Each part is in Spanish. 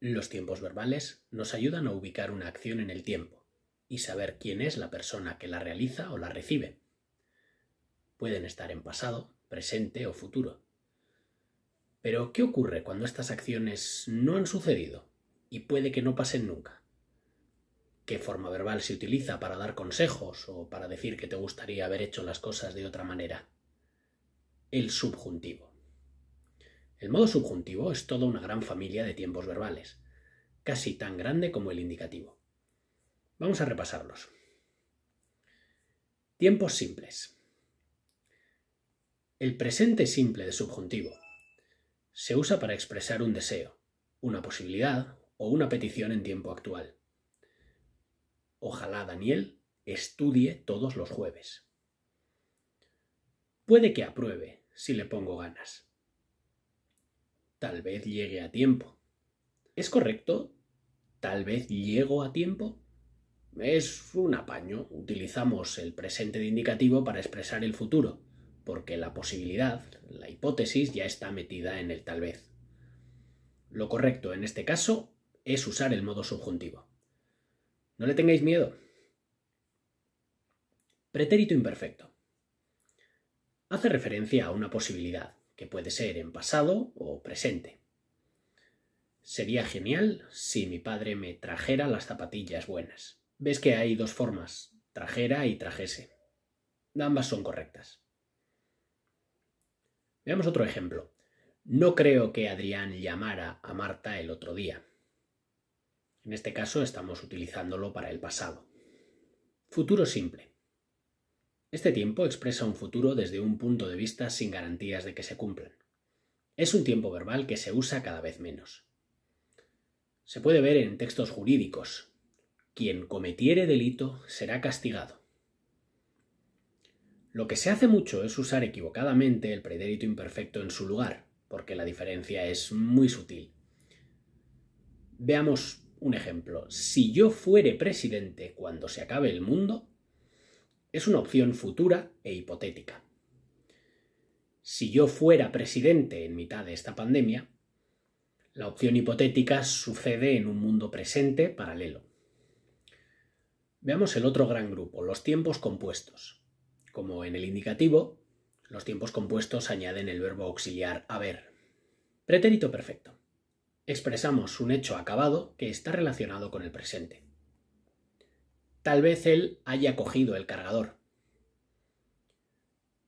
Los tiempos verbales nos ayudan a ubicar una acción en el tiempo y saber quién es la persona que la realiza o la recibe. Pueden estar en pasado, presente o futuro. Pero, ¿qué ocurre cuando estas acciones no han sucedido y puede que no pasen nunca? ¿Qué forma verbal se utiliza para dar consejos o para decir que te gustaría haber hecho las cosas de otra manera? El subjuntivo. El modo subjuntivo es toda una gran familia de tiempos verbales, casi tan grande como el indicativo. Vamos a repasarlos. Tiempos simples. El presente simple de subjuntivo se usa para expresar un deseo, una posibilidad o una petición en tiempo actual. Ojalá Daniel estudie todos los jueves. Puede que apruebe si le pongo ganas tal vez llegue a tiempo. ¿Es correcto? Tal vez llego a tiempo. Es un apaño. Utilizamos el presente de indicativo para expresar el futuro, porque la posibilidad, la hipótesis, ya está metida en el tal vez. Lo correcto en este caso es usar el modo subjuntivo. No le tengáis miedo. Pretérito imperfecto. Hace referencia a una posibilidad, que puede ser en pasado o presente. Sería genial si mi padre me trajera las zapatillas buenas. Ves que hay dos formas, trajera y trajese. Ambas son correctas. Veamos otro ejemplo. No creo que Adrián llamara a Marta el otro día. En este caso estamos utilizándolo para el pasado. Futuro simple. Este tiempo expresa un futuro desde un punto de vista sin garantías de que se cumplan. Es un tiempo verbal que se usa cada vez menos. Se puede ver en textos jurídicos. Quien cometiere delito será castigado. Lo que se hace mucho es usar equivocadamente el pretérito imperfecto en su lugar, porque la diferencia es muy sutil. Veamos un ejemplo. Si yo fuere presidente cuando se acabe el mundo, es una opción futura e hipotética. Si yo fuera presidente en mitad de esta pandemia, la opción hipotética sucede en un mundo presente paralelo. Veamos el otro gran grupo, los tiempos compuestos. Como en el indicativo, los tiempos compuestos añaden el verbo auxiliar haber. Pretérito perfecto. Expresamos un hecho acabado que está relacionado con el presente. Tal vez él haya cogido el cargador.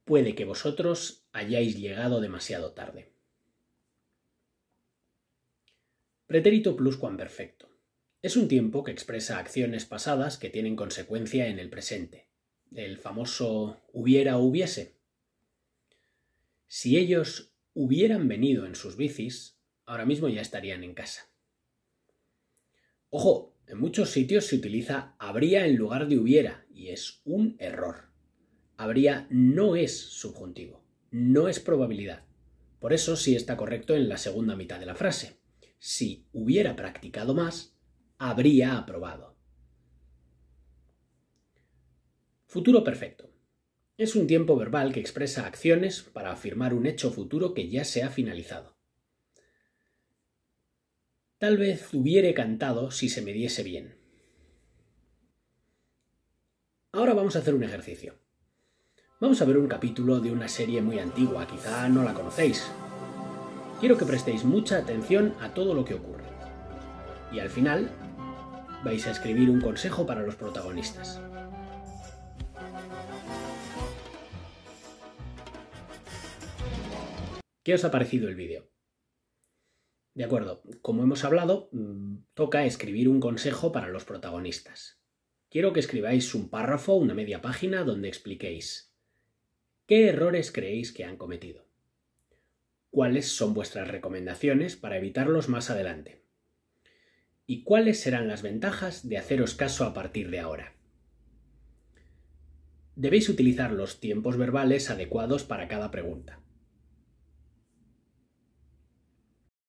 Puede que vosotros hayáis llegado demasiado tarde. Pretérito pluscuamperfecto. Es un tiempo que expresa acciones pasadas que tienen consecuencia en el presente. El famoso hubiera o hubiese. Si ellos hubieran venido en sus bicis, ahora mismo ya estarían en casa. Ojo, en muchos sitios se utiliza habría en lugar de hubiera y es un error. Habría no es subjuntivo, no es probabilidad. Por eso sí está correcto en la segunda mitad de la frase. Si hubiera practicado más, habría aprobado. Futuro perfecto. Es un tiempo verbal que expresa acciones para afirmar un hecho futuro que ya se ha finalizado. Tal vez hubiere cantado si se me diese bien. Ahora vamos a hacer un ejercicio. Vamos a ver un capítulo de una serie muy antigua, quizá no la conocéis. Quiero que prestéis mucha atención a todo lo que ocurre. Y al final vais a escribir un consejo para los protagonistas. ¿Qué os ha parecido el vídeo? De acuerdo, como hemos hablado, mm, toca escribir un consejo para los protagonistas. Quiero que escribáis un párrafo, una media página, donde expliquéis qué errores creéis que han cometido, cuáles son vuestras recomendaciones para evitarlos más adelante y cuáles serán las ventajas de haceros caso a partir de ahora. Debéis utilizar los tiempos verbales adecuados para cada pregunta.